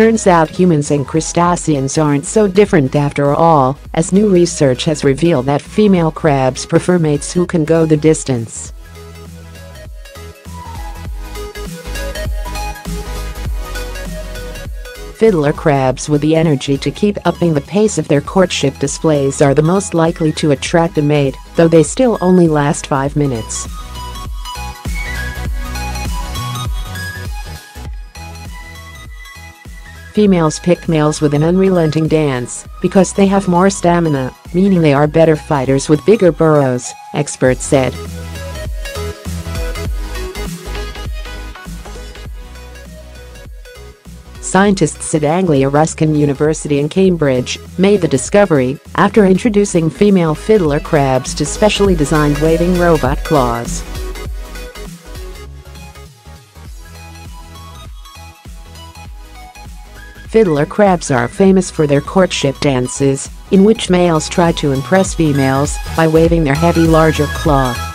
Turns out humans and crustaceans aren't so different after all, as new research has revealed that female crabs prefer mates who can go the distance. Fiddler crabs with the energy to keep upping the pace of their courtship displays are the most likely to attract a mate, though they still only last 5 minutes. Females pick males with an unrelenting dance because they have more stamina, meaning they are better fighters with bigger burrows, experts said. Scientists at Anglia Ruskin University in Cambridge made the discovery after introducing female fiddler crabs to specially designed waving robot claws. Fiddler crabs are famous for their courtship dances, in which males try to impress females by waving their heavy larger claw.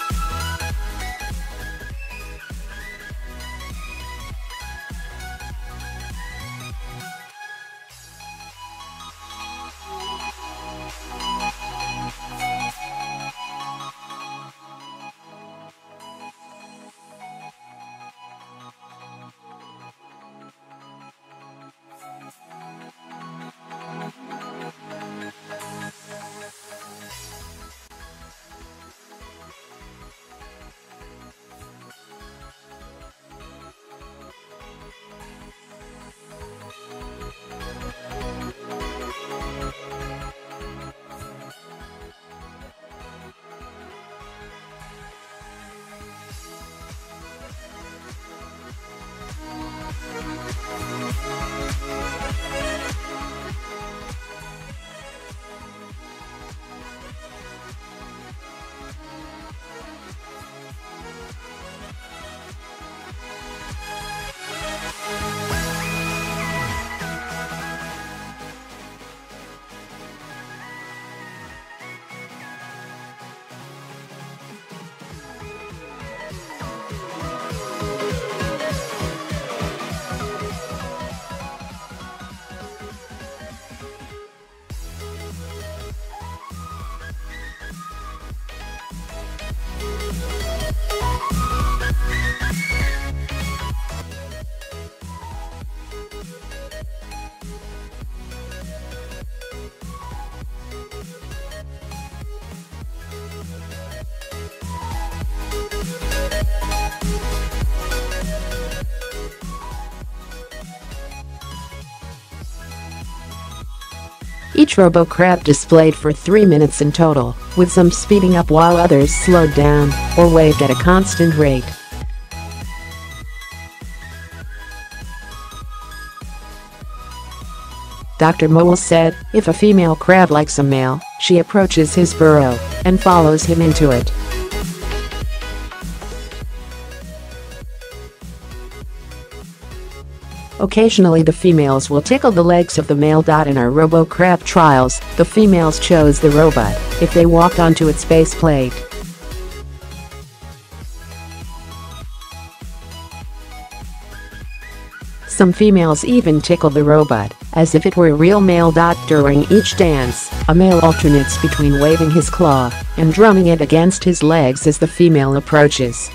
Each RoboCrab displayed for 3 minutes in total, with some speeding up while others slowed down or waved at a constant rate. Dr. Mowles said, if a female crab likes a male, she approaches his burrow and follows him into it. Occasionally the females will tickle the legs of the male. Dot in our RoboCrab trials, the females chose the robot if they walked onto its base plate. Some females even tickle the robot, as if it were a real male. Dot during each dance, a male alternates between waving his claw and drumming it against his legs as the female approaches.